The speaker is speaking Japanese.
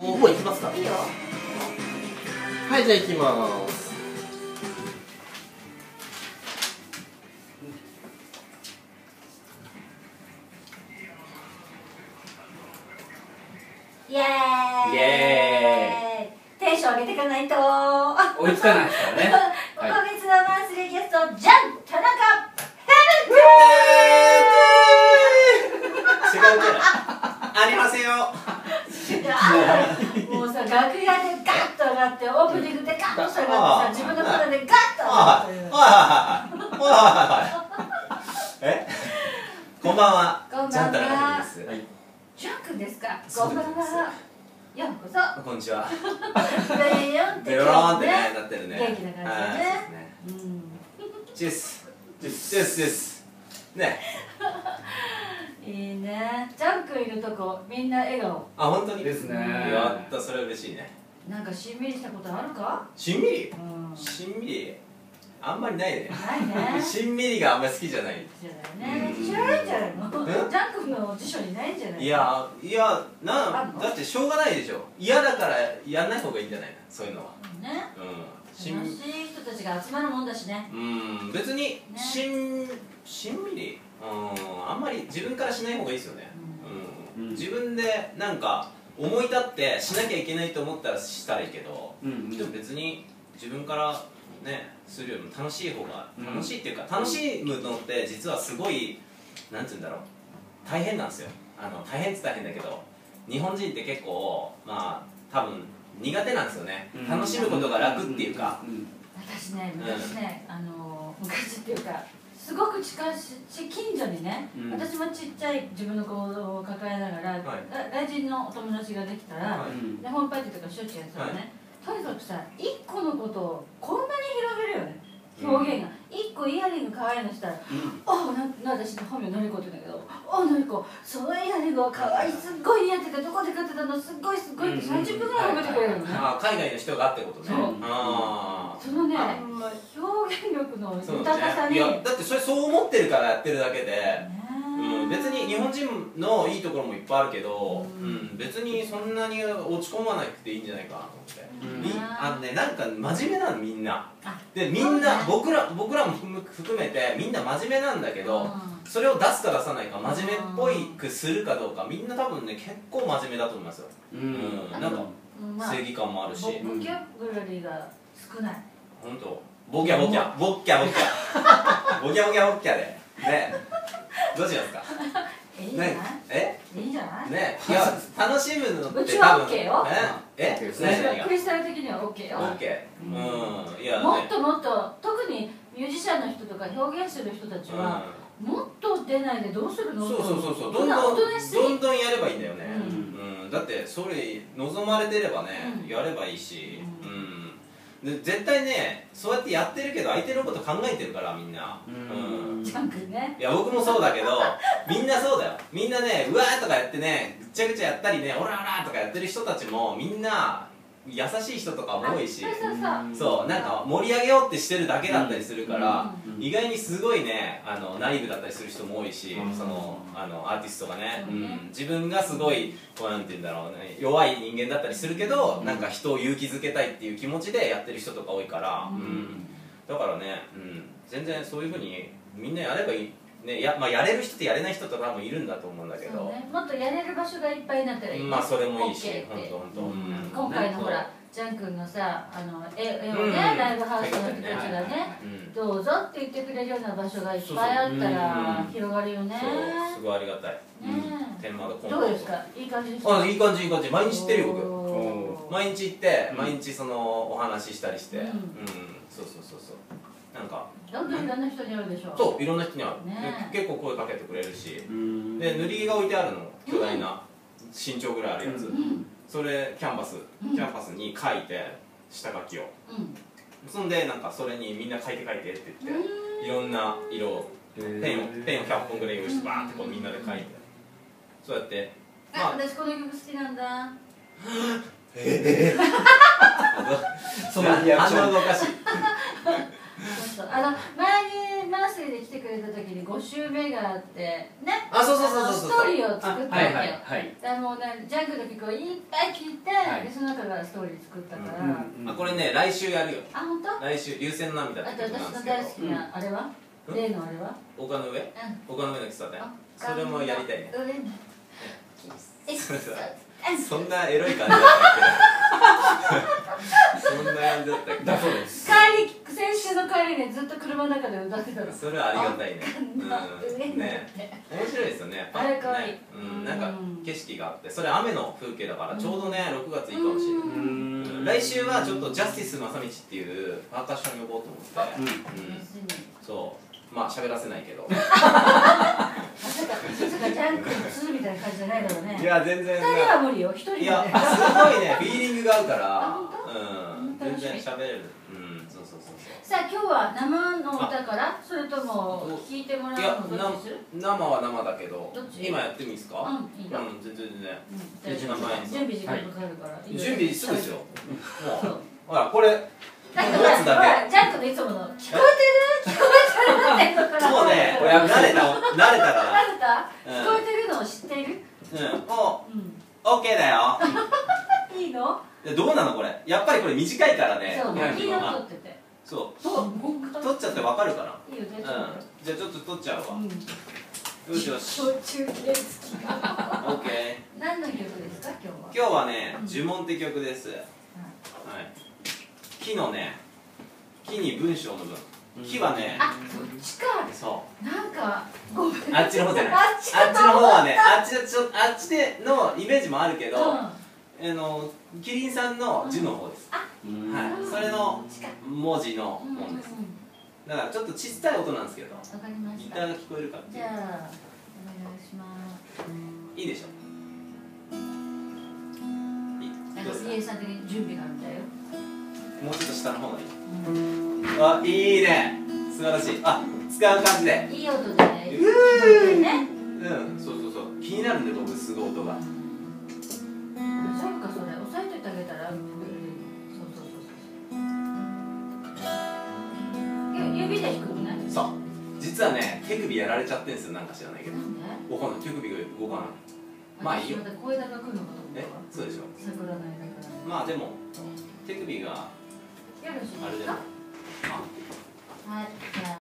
もう行きますか。いいよ。はいじゃあ行きます。イエーイ。イエテンション上げていかないと。追いつかないですからね。はい。今月のマンスリーゲストジャン田中。違うじゃない。ありませんよ。ヘルもうさ楽屋でガッと上がってオープニングでガッと下がってさ自分の声でガッと上がはいってはいはい。はいはいはい。え？こんばんは。こんばんはジャンタラカです。はい。ジャン君ですか？こんばんは。ようこそ。こんにちは。ベヨンってベってねなってるね。元気な感じだね。チュース。チュースチュースチュース。ねいいね。ジャン君いるとこみんな笑顔。あ本当に？ですねやったそれ嬉しいね。なんかしんみりしたことあるか？しんみり？うん。しんみり？あんまりないね。ないね。しんみりがあんまり好きじゃない。じゃないね。知らないんじゃない？のえ？ジャン君の辞書にないんじゃない？いやいやあなだってしょうがないでしょ。嫌だからやんない方がいいんじゃないの？そういうのは。ねうんしん。楽しい人たちが集まるもんだしね。うん。別にね。しんしんみり？うんあんまり自分からしない方がいいですよね。うん、うん。自分でなんか思い立ってしなきゃいけないと思ったらしたらいいけど、うんでも別に自分からねするよりも楽しい方がうん。楽しいっていうか、楽しむのって実はすごいなんて言うんだろう。大変なんですよ。あの大変って大変だけど日本人って結構まあ多分苦手なんですよね、うん。楽しむことが楽っていうか、ん。私ね昔ね、あのー昔っていうかすごく近し近所にね、うん。私もちっちゃい自分の子供を抱えながら、はい。が外人のお友達ができたら、はい。うんでホームパーティーとかしょっちゅうやってたのね、とにかくさ一個のことをこんなに広げるよね表現が、一個イヤリング可愛いのしたら「あなん。な私の本名のりこって言うんだけど「あのりこそのイヤリングは可愛いすっごい似合っててどこで買ってたのすっごいすっごい」って30分ぐらい褒めてくれるのね、あ海外の人がってことね。そう。あそのね表現力の豊かさに、ね。いやだってそれそう思ってるからやってるだけで、ねうん、別に日本人のいいところもいっぱいあるけど、ううんん別にそんなに落ち込まなくていいんじゃないかなと思って、うん。みあのねなんか真面目なのみんな。あでみんな、ね僕ら僕らも含めてみんな真面目なんだけど、うん。それを出すか出さないか真面目っぽいくするかどうかみんな多分ね結構真面目だと思いますよ、うん。うんなんか正義感もあるし。ボボキャブラリーが少ない。本当。ボキャボキャ。ボッキャボキャ。ボキャボキャ ボッキャで。ねどうしますか？え？いいんじゃない？ね。えいいんじゃないねいや楽しむのってうちは OK よ。え？えクリスタル的には OK よ、オッケーうん。いやね。もっともっと特にミュージシャンの人とか表現する人たちは、もっと出ないでどうするの？そうそうそうそう。どどんどんどんどんやればいいんだよね。ううん。だってそれ望まれてればねうん。やればいいし。ううん。で絶対ねそうやってやってるけど相手のこと考えてるからみんな。うん。うん。ジャン君ね。いや僕もそうだけど みんなそうだよ。みんなねうわーとかやってねぐっちゃぐちゃやったりねオラオラとかやってる人たちもみんな優しい人とかも多いし。あそうなんか盛り上げようってしてるだけだったりするから、うん。意外にすごいねあのナイーブだったりする人も多いし、うん。そのあのアーティストがね、そうん。自分がすごいこうなんて言うんだろうね弱い人間だったりするけど、うん。なんか人を勇気づけたいっていう気持ちでやってる人とか多いから、だからね、うん、全然そういうふうにみんなやればいい、ねやまあ、やれる人とやれない人と多分いるんだと思うんだけど、そうね、もっとやれる場所がいっぱいになったらいい、ね、まあそれもいいし本当本当、うん。今回のほらねジャン君のさあの絵絵をね、うんライブハウスの人たちがね、うんどうぞって言ってくれるような場所がいっぱいあったら広がるよね。そうすごいありがたい、ね。天窓コンどうですか？いい感じですか？あいい感じいい感じ。毎日行ってるよ僕。毎日行って、うん毎日そのお話ししたりして。ううんん、そうそうそうそうなんか。どんどんいろんな人に会うでしょそういろんな人に会う、ねで結構声かけてくれるし。うん。で塗り絵が置いてあるの。巨大な、身長ぐらいあるやつ、うん。それキャンバス、うん。キャンバスに書いて下書きを。うん。そんでなんかそれにみんな書いて書いてって言って、うん。いろんな色をペンをペンを100本ぐらい用意してバーってこうみんなで書いて。そうやって。あまあ。私この曲好きなんだ。そのリアクション。反応がおかしいそうそうあの前にマースリーで来てくくれた時に5週目があってねあそうそうそうそうストーリーを作ったわけよ、はいはいはい。でもうねジャンクの曲をいっぱい聴いて、はい。でその中からストーリー作ったから、うんあこれね来週やるよ。あ本当？あ来週流星の涙ってと曲なんですけ私の大好きどな、あれは？うん？例のあれは？丘の上？うん。丘の上の喫茶店。あそれもやりたいね。上のえそれそそんなエロい感じだったっけ？そんな感じだったっだそうです帰り先週の帰りねずっと車の中で歌ってたの。けそれはありがたいね。うん。ね。面白いですよね。あれかわいい。ねうん。なんかうん。景色があってそれ雨の風景だからちょうどね6月いいかもしれない。うん。来週はちょっとジャスティス正道っていうパーカッション呼ぼうと思って、うん。うん。そう。まあ喋らせないけど。まさかジャンクの2みたいな感じじゃないだろうね。いや全然。二人は無理よ一人いやすごいねフィーリングが合うから。あ本当？うん。本当全然喋れるさあ今日は生の歌から？それとも聞いてもらうのどっちにす？るな生は生だけど今やってもいいですか？うんいいよ。うん全然全然。うん準備時間かかるから、準備すぐですよ。そうもう。ほらこれだってほらほらジャンクのいつもの聞こえてる？聞こえてる？って言うから。もうね。慣れた。慣れたか慣れた？うん。聞こえてるのを知っている？らうん。もうん。う OK だよ。いいの？どうなのこれ？やっぱりこれ短いからね。そういいの撮っててそう。そう。取っちゃってわかるかな？いいよねうん。じゃあちょっと取っちゃうわ。うん。よしよし小中継好きが OK 何の曲ですか今日は？今日はねうん。呪文って曲です。はい。木のね木に文章の文木はねあそっちか。そなんかごめん。うあっちの方じゃない。あっちあっちの方はねあっちのちょあっちでのイメージもあるけど、うんあのキリンさんの字の方です、うん。はい。それの文字のもんです、だからちょっと小さい音なんですけど。わかりまギした。ターが聞こえるかじゃあお願いします。いいでしょ？うですか？CA さん的に準備があるんだよ。もうちょっと下の方がいい。うん。あいいね。素晴らしい。あ使う感じで。いい音でねうー拾ってね。うん。そうそうそう。気になるんで僕すごい音がそうかそれ押さえといてあげたらそうそうそうそう。ゆ指で弾くのね。そう。実はね手首やられちゃってんですよなんか知らないけど。なんで？わかんない。手首が動かない。まあいいよ。声高くのかと思ったえわそうでしょ。桜の間から。まあでも手首があれでもですか？あはいじゃあ